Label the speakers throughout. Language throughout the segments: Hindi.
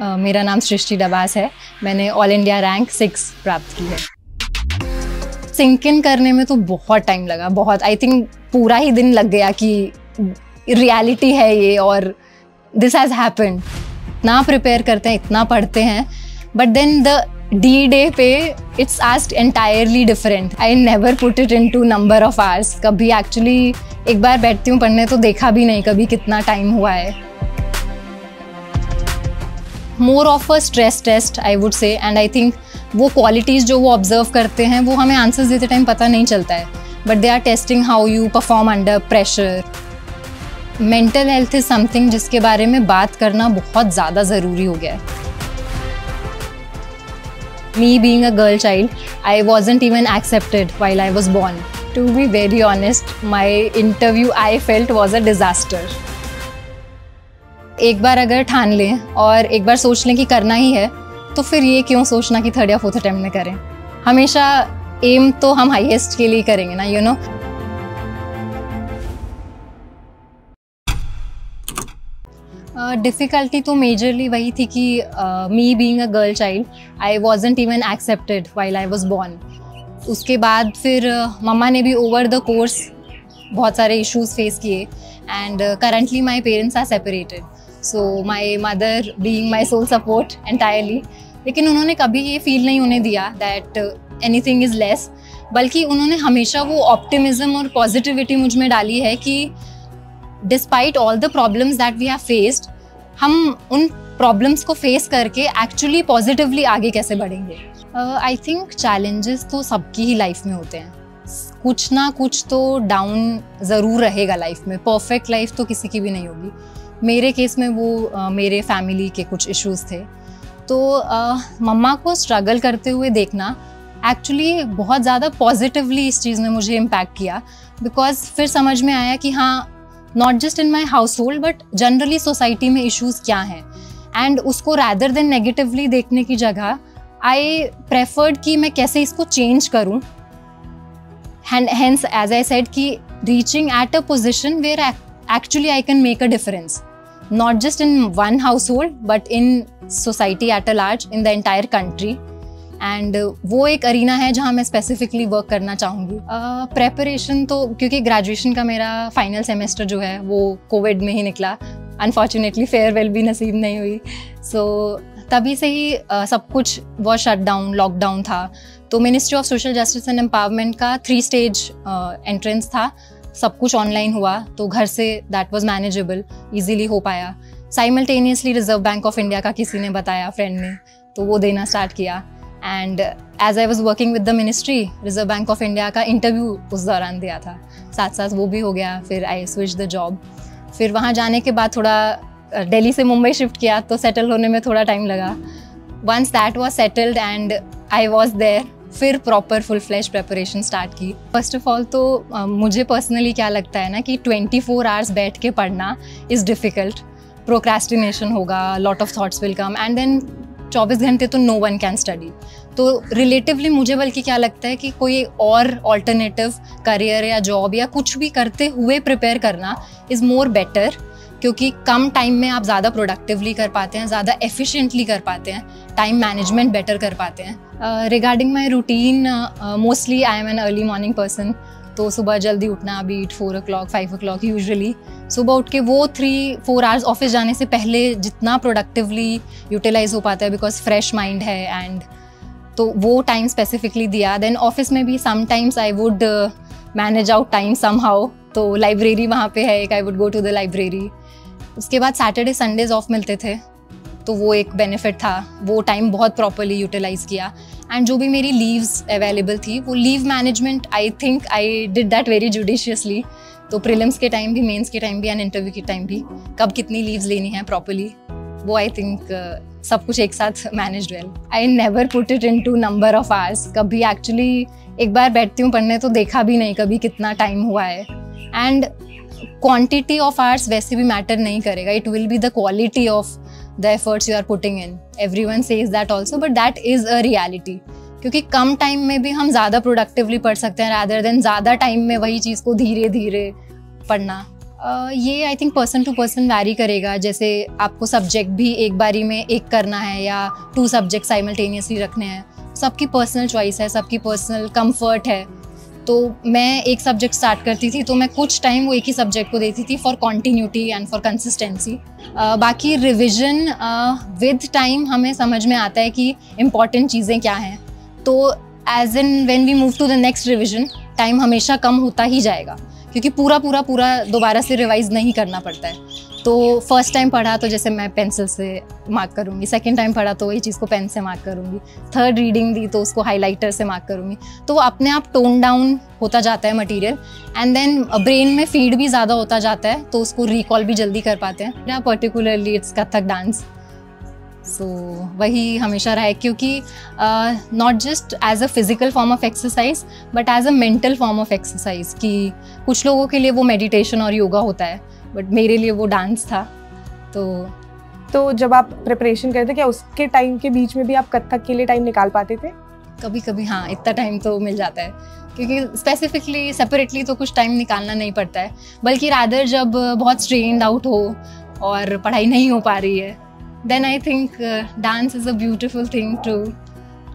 Speaker 1: मेरा नाम सृष्टि डबास है। मैंने ऑल इंडिया रैंक सिक्स प्राप्त की है। सिंक इन करने में तो बहुत टाइम लगा, बहुत। आई थिंक पूरा ही दिन लग गया कि रियलिटी है ये और दिस हैज़ हैपन इतना प्रिपेयर करते हैं, इतना पढ़ते हैं but then the D day पे it's asked entirely different I never put it into number of hours कभी एक्चुअली एक बार बैठती हूँ पढ़ने तो देखा भी नहीं कभी कितना टाइम हुआ है। More of a stress test I would say and I think वो क्वालिटीज़ जो वो ऑब्ज़र्व करते हैं वो हमें आंसर्स देते टाइम पता नहीं चलता है but they are testing how you perform under pressure mental health is something जिसके बारे में बात करना बहुत ज़्यादा ज़रूरी हो गया है me being a girl child, I wasn't even accepted while I was born. To be very honest, my interview I felt was a disaster. एक बार अगर ठान लें और एक बार सोच लें कि करना ही है तो फिर ये क्यों सोचना कि थर्ड या फोर्थ अटैम्प्ट में करें हमेशा एम तो हम हाईएस्ट के लिए करेंगे ना you you know know? Difficulty तो मेजरली वही थी कि me being a girl child I wasn't even accepted while I was born उसके बाद फिर मम्मा ने भी ओवर द कोर्स बहुत सारे इश्यूज़ फेस किए. And currently my parents are separated so my mother being my sole support entirely लेकिन उन्होंने कभी ये फील नहीं होने दिया that anything is less बल्कि उन्होंने हमेशा वो ऑप्टिमिज्म और पॉजिटिविटी मुझमें डाली है कि despite all the problems that we have faced हम उन प्रॉब्लम्स को फेस करके एक्चुअली पॉजिटिवली आगे कैसे बढ़ेंगे? आई थिंक चैलेंजेस तो सबकी ही लाइफ में होते हैं. कुछ ना कुछ तो डाउन ज़रूर रहेगा लाइफ में। परफेक्ट लाइफ तो किसी की भी नहीं होगी। मेरे केस में वो uh, मेरे फैमिली के कुछ इश्यूज़ थे। तो मम्मा को स्ट्रगल करते हुए देखना एक्चुअली बहुत ज़्यादा पॉजिटिवली इस चीज़ ने मुझे इम्पैक्ट किया। बिकॉज़ फिर समझ में आया कि हाँ not just in my household but generally society में इशूज़ क्या हैं? एंड उसको रैदर देन नेगेटिवली देखने की जगह आई प्रेफर्ड कि मैं कैसे इसको चेंज करूँ। हेंस एज आई सेड कि reaching at a position where actually I can make a difference not just in one household but in society at a large in the entire country and वो एक अरीना है जहाँ मैं स्पेसिफिकली वर्क करना चाहूँगी। प्रेपरेशन uh, तो क्योंकि ग्रेजुएशन का मेरा फाइनल सेमेस्टर जो है वो कोविड में ही निकला। अनफॉर्चुनेटली फेयरवेल भी नसीब नहीं हुई। सो तभी से ही uh, सब कुछ बहुत शट डाउन लॉकडाउन था। तो ministry of social justice and empowerment का थ्री स्टेज एंट्रेंस था। सब कुछ ऑनलाइन हुआ तो घर say that was manageable easily हो पाया। Simultaneously reserve bank of India का किसी ने बताया फ्रेंड ने तो वो देना स्टार्ट किया। And as I was working with the ministry reserve bank of India का इंटरव्यू उस दौरान दिया था। साथ साथ वो भी हो गया फिर आई स्विच द जॉब फिर वहाँ जाने के बाद थोड़ा दिल्ली uh, से मुंबई शिफ्ट किया तो सेटल होने में थोड़ा टाइम लगा। Once that was settled and I was there फिर proper full flash preparation start की। फ़र्स्ट ऑफ़ ऑल तो uh, मुझे पर्सनली क्या लगता है ना कि 24 फोर आवर्स बैठ के पढ़ना इज़ डिफ़िकल्ट प्रोक्रेस्टिनेशन होगा lot of thoughts will come and then 24 घंटे तो नो वन कैन स्टडी तो रिलेटिवली मुझे बल्कि क्या लगता है कि कोई और ऑल्टरनेटिव करियर या जॉब या कुछ भी करते हुए प्रिपेयर करना इज़ मोर बेटर क्योंकि कम टाइम में आप ज़्यादा प्रोडक्टिवली कर पाते हैं, ज़्यादा एफिशिएंटली कर पाते हैं टाइम मैनेजमेंट बेटर कर पाते हैं। Regarding my routine mostly I am an early morning person तो सुबह जल्दी उठना beat four o'clock five o'clock usually सुबह उठ के वो थ्री फोर आवर्स ऑफ़िस जाने से पहले जितना प्रोडक्टिवली यूटिलाइज हो पाता है बिकॉज़ फ्रेश माइंड है एंड तो वो टाइम स्पेसिफिकली दिया। देन ऑफ़िस में भी sometimes I would manage out time somehow तो लाइब्रेरी वहाँ पे है, एक I would go to the library उसके बाद सैटरडे संडेज ऑफ़ मिलते थे तो वो एक बेनिफिट था। वो टाइम बहुत प्रॉपरली यूटिलाइज किया। एंड जो भी मेरी लीव्स अवेलेबल थी वो leave management I think I did that very judiciously तो प्रिलिम्स के टाइम भी मेंस के टाइम भी एंड इंटरव्यू के टाइम भी कब कितनी लीव्स लेनी है प्रॉपरली वो आई थिंक uh, सब कुछ एक साथ manage well I never put it into number of hours कभी एक्चुअली एक बार बैठती हूँ पढ़ने तो देखा भी नहीं कभी कितना टाइम हुआ है। एंड क्वान्टिटी ऑफ़ आवर्स वैसे भी मैटर नहीं करेगा. It will be the quality of the efforts you are putting in everyone says that also but that is a reality क्योंकि कम टाइम में भी हम ज़्यादा प्रोडक्टिवली पढ़ सकते हैं रादर देन ज़्यादा टाइम में वही चीज़ को धीरे धीरे पढ़ना. Uh, ये I think person to person vary करेगा. जैसे आपको सब्जेक्ट भी एक बारी में एक करना है या टू सब्जेक्ट साइमल्टेनियसली रखने हैं. सबकी पर्सनल चॉइस है सबकी पर्सनल कंफर्ट है. तो मैं एक सब्जेक्ट स्टार्ट करती थी तो मैं कुछ टाइम वो एक ही सब्जेक्ट को देती थी for continuity and for consistency बाकी रिविजन विद टाइम हमें समझ में आता है कि इंपॉर्टेंट चीज़ें क्या हैं। तो as an when we move to the next revision time हमेशा कम होता ही जाएगा, क्योंकि पूरा पूरा पूरा दोबारा से रिवाइज नहीं करना पड़ता है। तो फ़र्स्ट टाइम पढ़ा तो जैसे मैं पेंसिल से मार्क करूँगी सेकेंड टाइम पढ़ा तो वही चीज़ को पेन से मार्क करूँगी थर्ड रीडिंग दी तो उसको हाईलाइटर से मार्क करूँगी। तो वो अपने आप टोन डाउन होता जाता है मटेरियल एंड देन ब्रेन में फ़ीड भी ज़्यादा होता जाता है तो उसको रिकॉल भी जल्दी कर पाते हैं। Particularly it's Kathak dance so so, वही हमेशा रहा है क्योंकि not just as a physical form of exercise but as a mental form of exercise कि कुछ लोगों के लिए वो मेडिटेशन और योगा होता है। बट मेरे लिए वो डांस था। तो
Speaker 2: तो जब आप प्रिपरेशन करते क्या उसके टाइम के बीच में भी आप कथक के लिए टाइम निकाल पाते थे?
Speaker 1: कभी कभी हाँ इतना टाइम तो मिल जाता है। क्योंकि स्पेसिफिकली सेपरेटली तो कुछ टाइम निकालना नहीं पड़ता है। बल्कि रादर जब बहुत स्ट्रेंड आउट हो और पढ़ाई नहीं हो पा रही है then I think dance is a beautiful thing to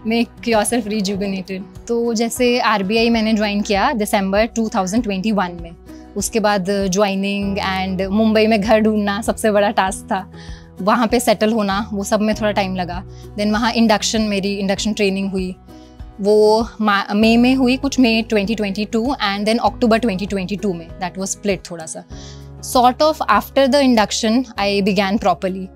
Speaker 1: make make yourself rejuvenated. तो जैसे आरबीआई मैंने ज्वाइन किया दिसंबर 2021 में। उसके बाद ज्वाइनिंग एंड मुंबई में घर ढूंढना सबसे बड़ा टास्क था। वहाँ पे सेटल होना, वो सब में थोड़ा टाइम लगा। देन वहाँ इंडक्शन मेरी इंडक्शन ट्रेनिंग हुई। वो मई में हुई, कुछ मई 2022 एंड देन अक्टूबर 2022 में। दैट वाज स्प्लिट थोड़ा सा। Sort of after the induction I began properly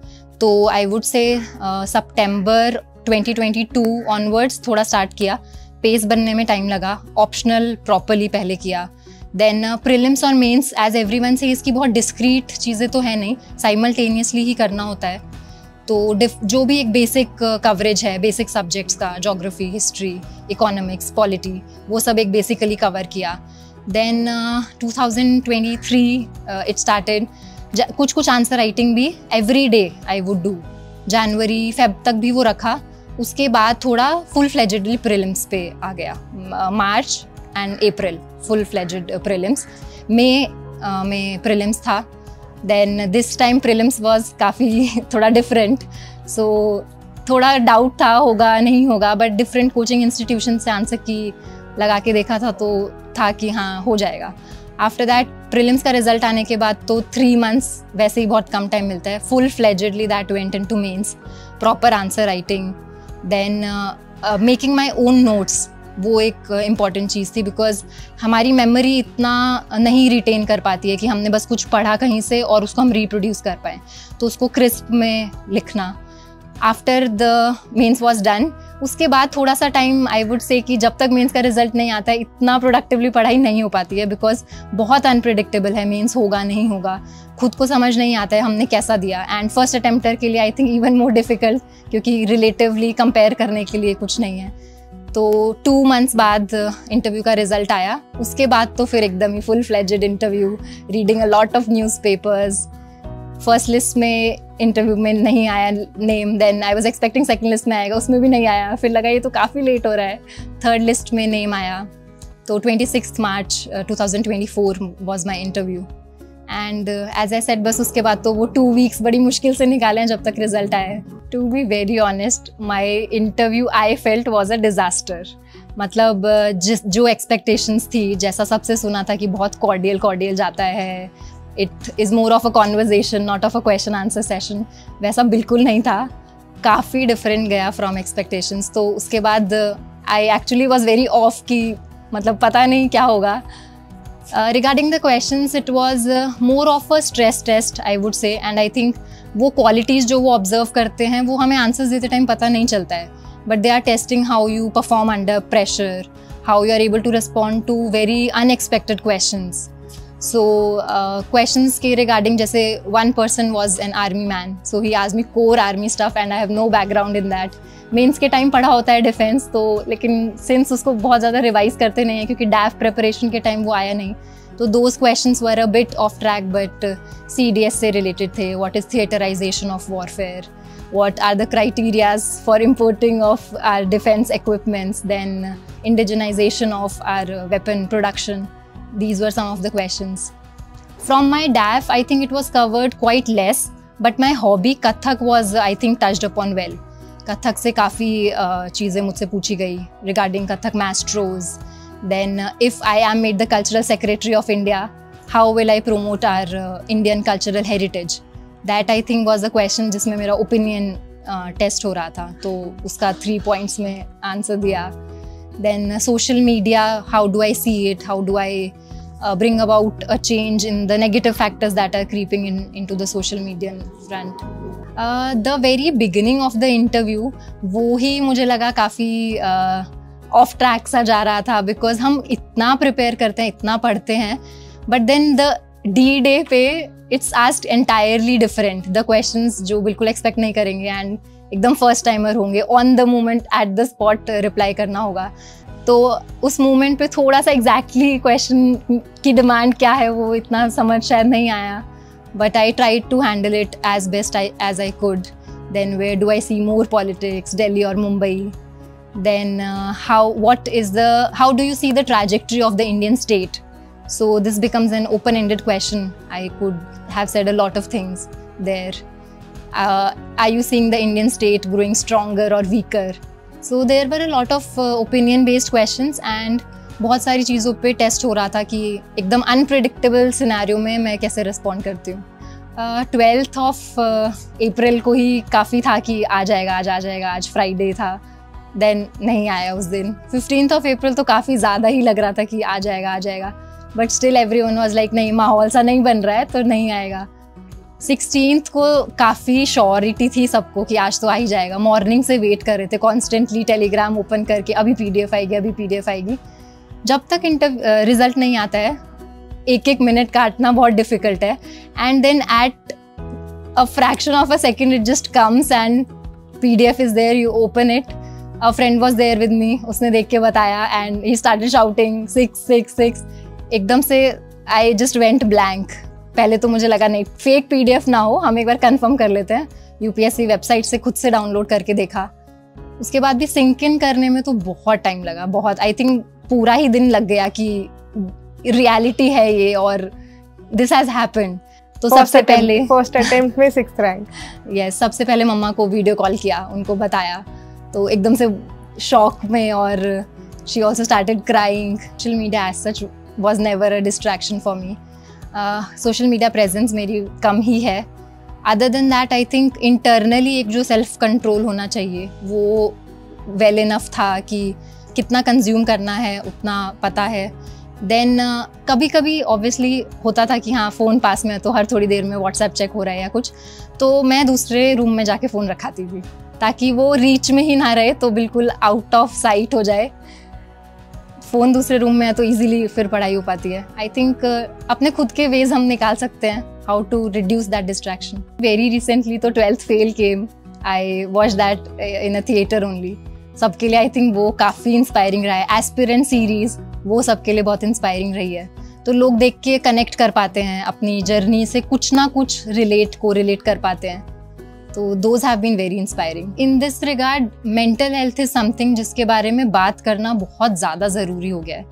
Speaker 1: तो I would say September 2022 onwards थोड़ा स्टार्ट किया। पेस बनने में टाइम लगा। ऑप्शनल प्रॉपरली पहले किया। देन प्रिलिम्स और mains as everyone say इसकी बहुत डिस्क्रीट चीज़ें तो है नहीं साइमल्टेनियसली ही करना होता है। तो जो भी एक बेसिक कवरेज uh, है बेसिक सब्जेक्ट्स का जोग्राफी हिस्ट्री इकोनॉमिक्स पॉलिटी वो सब एक बेसिकली कवर किया। Then two thousand twenty three it started कुछ कुछ आंसर राइटिंग भी every day I would do January Feb तक भी वो रखा। उसके बाद थोड़ा फुल फ्लेजेडली प्रिलिम्स पे आ गया। March and April full fledged prelims May में प्रिलिम्स था then this time prelims was काफ़ी थोड़ा डिफरेंट सो थोड़ा डाउट था, होगा, नहीं होगा बट डिफरेंट कोचिंग इंस्टीट्यूशन से आंसर की, लगा के देखा था तो था कि हाँ हो जाएगा. आफ्टर दैट प्रिलिम्स का रिज़ल्ट आने के बाद तो थ्री मंथ्स वैसे ही बहुत कम टाइम मिलता है. Full fledgedly that went in to means proper answer writing then making my own notes वो एक इंपॉर्टेंट uh, चीज़ थी बिकॉज़ हमारी मेमोरी इतना नहीं रिटेन कर पाती है कि हमने बस कुछ पढ़ा कहीं से और उसको हम रिप्रोड्यूस कर पाएँ। तो उसको क्रिस्प में लिखना। After the mains was done उसके बाद थोड़ा सा टाइम आई वुड से कि जब तक मेंस का रिज़ल्ट नहीं आता है इतना प्रोडक्टिवली पढ़ाई नहीं हो पाती है बिकॉज़ बहुत अनप्रिडिक्टेबल है मेंस होगा नहीं होगा। खुद को समझ नहीं आता है हमने कैसा दिया। एंड फ़र्स्ट अटेम्प्टर के लिए I think even more difficult क्योंकि रिलेटिवली कंपेयर करने के लिए कुछ नहीं है। तो टू मंथ्स बाद इंटरव्यू का रिज़ल्ट आया। उसके बाद तो फिर एकदम ही full fledged interview reading a lot of newspapers first list में इंटरव्यू में नहीं आया name then I was expecting second list में आएगा, उसमें भी नहीं आया। फिर लगा ये तो काफ़ी लेट हो रहा है। थर्ड लिस्ट में नेम आया। तो twenty six March two thousand twenty four was my interview and as I said बस उसके बाद तो वो टू वीक्स बड़ी मुश्किल से निकाले हैं जब तक रिज़ल्ट आए to be very honest my interview I felt was a disaster मतलब uh, जिस जो एक्सपेक्टेशंस थी जैसा सबसे सुना था कि बहुत कॉर्डियल कॉर्डियल जाता है। It is more of a conversation not of a question answer session वैसा बिल्कुल नहीं था। काफ़ी डिफरेंट गया फ्रॉम एक्सपेक्टेशंस तो उसके बाद I actually was very off कि मतलब पता नहीं क्या होगा। Regarding the question it was more of a stress test I would say and I think वो क्वालिटीज़ जो वो ऑब्ज़र्व करते हैं, वो हमें आंसर्स देते टाइम पता नहीं चलता है. But they are testing how you perform under pressure how you are able to respond to very unexpected questions so question के रिगार्डिंग जैसे one person was an army man so he आज me core army stuff and I have no background in that mains के टाइम पढ़ा होता है डिफेंस तो लेकिन सिंस उसको बहुत ज़्यादा रिवाइज करते नहीं है, क्योंकि डैफ प्रिपरेशन के टाइम वो आया नहीं. तो those questions were a bit off track but C D S से रिलेटेड थे. What is theatrisation of warfare what are the criterias for importing of our defense equipments? Then indigenization of our weapon production. These were some of the questions. From my DAF, I think it was covered quite less, but my hobby Kathak was, I think, touched upon well. Kathak से काफ़ी चीज़ें मुझसे पूछी गई regarding Kathak maestros then if I am made the cultural secretary of India how will I promote our Indian cultural heritage that I think was a question जिसमें मेरा ओपिनियन टेस्ट हो रहा था तो उसका थ्री पॉइंट्स में आंसर दिया. Then social media how do I see it how do I bring about a change in the negative factors that are creeping in, into the social media front. The very beginning of the interview वो ही मुझे लगा काफ़ी ऑफ़ ट्रैक सा जा रहा था बिकॉज़ हम इतना प्रिपेयर करते हैं, इतना पढ़ते हैं but then the D day पे it's almost entirely different the question जो बिल्कुल एक्सपेक्ट नहीं करेंगे एंड एकदम फ़र्स्ट टाइमर होंगे on the moment at the spot reply करना होगा तो उस मोमेंट पे थोड़ा सा एग्जैक्टली exactly क्वेश्चन की डिमांड क्या है वो इतना समझ शायद नहीं आया। But I try to handle it as best I as I could then where do I see more politics daily और Mumbai then how what is the how do you see the trajectory of the Indian state so this becomes an open ended question I could have said a lot of things there I you seeing the Indian state growing stronger और weaker So there were a lot of opinion based question and बहुत सारी चीज़ों पे टेस्ट हो रहा था कि एकदम अनप्रडिक्टेबल सिनेरियो में मैं कैसे रिस्पॉन्ड करती हूँ। ट्वेल्थ ऑफ़ अप्रैल को ही काफ़ी था कि आ जाएगा, आज आ जाएगा, आज फ्राइडे था। देन नहीं आया उस दिन। फिफ्टीन ऑफ़ अप्रैल तो काफ़ी ज़्यादा ही लग रहा था कि आ जाएगा आ जाएगा। But still everyone was like नहीं, माहौल सा नहीं बन रहा है तो नहीं आएगा। सिक्सटीन को काफ़ी श्योरिटी थी सबको कि आज तो आ ही जाएगा। मॉर्निंग से वेट कर रहे थे कॉन्स्टेंटली टेलीग्राम ओपन करके, अभी पीडीएफ आएगी, अभी पीडीएफ आएगी। जब तक इंटर रिज़ल्ट नहीं आता है एक एक मिनट काटना बहुत डिफ़िकल्ट है। And then at a fraction of a second it just comes and P D F is there you open it a friend was there with me उसने देख के बताया and he started shouting six six six एकदम से आई जस्ट वेंट ब्लैंक पहले तो मुझे लगा नहीं फेक पी डी एफ़ ना हो हम एक बार कन्फर्म कर लेते हैं. U P S C website से खुद से डाउनलोड करके देखा। उसके बाद भी सिंक इन करने में तो बहुत टाइम लगा बहुत। आई थिंक पूरा ही दिन लग गया कि रियलिटी है ये और दिस हैज़ हैपेंड तो सबसे पहले
Speaker 2: फ़र्स्ट अटेम्प्ट में सिक्स रैंक
Speaker 1: यस सबसे पहले मम्मा को वीडियो कॉल किया उनको बताया। तो एकदम से शॉक में और she also started crying social media as such was never a distraction for me social media presence मेरी कम ही है। Other than that I think internally एक जो सेल्फ कंट्रोल होना चाहिए वो वेल इनफ था कि कितना कंज्यूम करना है उतना पता है। देन uh, कभी कभी ऑब्वियसली होता था कि हाँ फ़ोन पास में है तो हर थोड़ी देर में व्हाट्सएप चेक हो रहा है या कुछ। तो मैं दूसरे रूम में जाके फ़ोन रखाती थी ताकि वो रीच में ही ना रहे तो बिल्कुल आउट ऑफ़ साइट हो जाए। फ़ोन दूसरे रूम में है तो इजीली फिर पढ़ाई हो पाती है। आई थिंक uh, अपने खुद के वेज हम निकाल सकते हैं how to reduce that distraction very recently तो Twelfth Fail came I watch that in a theatre only सबके लिए आई थिंक वो काफ़ी इंस्पायरिंग रहा है। एस्पिरेंट सीरीज़ वो सबके लिए बहुत इंस्पायरिंग रही है। तो लोग देख के कनेक्ट कर पाते हैं अपनी जर्नी से कुछ ना कुछ रिलेट को रिलेट कर पाते हैं। तो those have been very inspiring in this regard mental health is something जिसके बारे में बात करना बहुत ज़्यादा ज़रूरी हो गया है।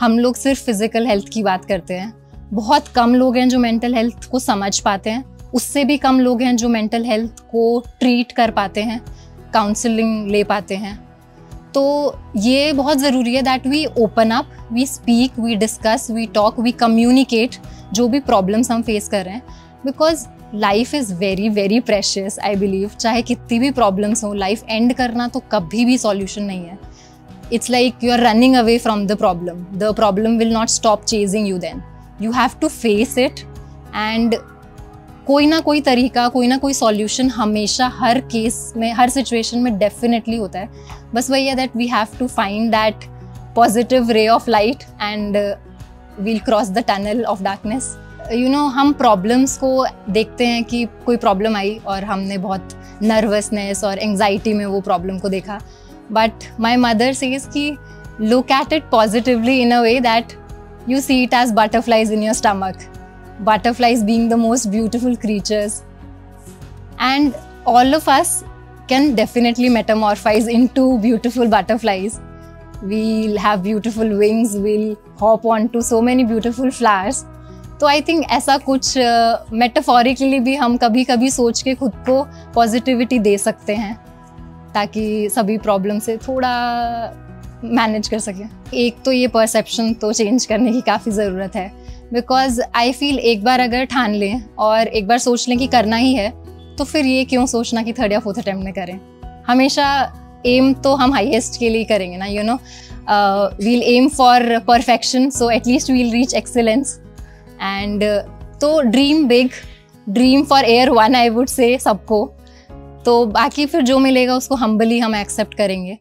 Speaker 1: हम लोग सिर्फ़ फ़िज़िकल हेल्थ की बात करते हैं। बहुत कम लोग हैं जो मेंटल हेल्थ को समझ पाते हैं। उससे भी कम लोग हैं जो मेंटल हेल्थ को ट्रीट कर पाते हैं काउंसलिंग ले पाते हैं। तो ये बहुत ज़रूरी है that we open up we speak we discuss we talk we communicate जो भी प्रॉब्लम्स हम फेस कर रहे हैं। Because life is very very precious I believe चाहे कितनी भी प्रॉब्लम्स हों लाइफ एंड करना तो कभी भी सॉल्यूशन नहीं है। It's like you are running away from the problem the problem will not stop chasing you then you have to face it and कोई ना कोई तरीका, कोई ना कोई सॉल्यूशन हमेशा हर केस में, हर सिचुएशन में डेफिनेटली होता है। बस वही है that we have to find that positive ray of light and we'll cross the tunnel of darkness you know हम प्रॉब्लम्स को देखते हैं कि कोई प्रॉब्लम आई और हमने बहुत नर्वसनेस और एंगजाइटी में वो प्रॉब्लम को देखा। बट माई मदर सेज कि look at it positively in a way that you see it as butterflies in your stomach butterflies being the most beautiful creatures and all of us can definitely metamorphose into beautiful butterflies we'll have beautiful wings we'll hop on to so many beautiful flowers तो आई थिंक ऐसा कुछ मेटाफोरिकली uh, भी हम कभी कभी सोच के खुद को पॉजिटिविटी दे सकते हैं ताकि सभी प्रॉब्लम से थोड़ा मैनेज कर सकें। एक तो ये परसेप्शन तो चेंज करने की काफ़ी ज़रूरत है बिकॉज़ आई फील एक बार अगर ठान लें और एक बार सोच लें कि करना ही है तो फिर ये क्यों सोचना कि थर्ड या फोर्थ अटैम्प्ट में करें? हमेशा एम तो हम हाईएस्ट के लिए करेंगे ना you know we'll aim for perfection so at least we'll reach excellence and तो dream big dream for AIR one I would say सबको। तो बाकी फिर जो मिलेगा, उसको हम्बली हम एक्सेप्ट करेंगे।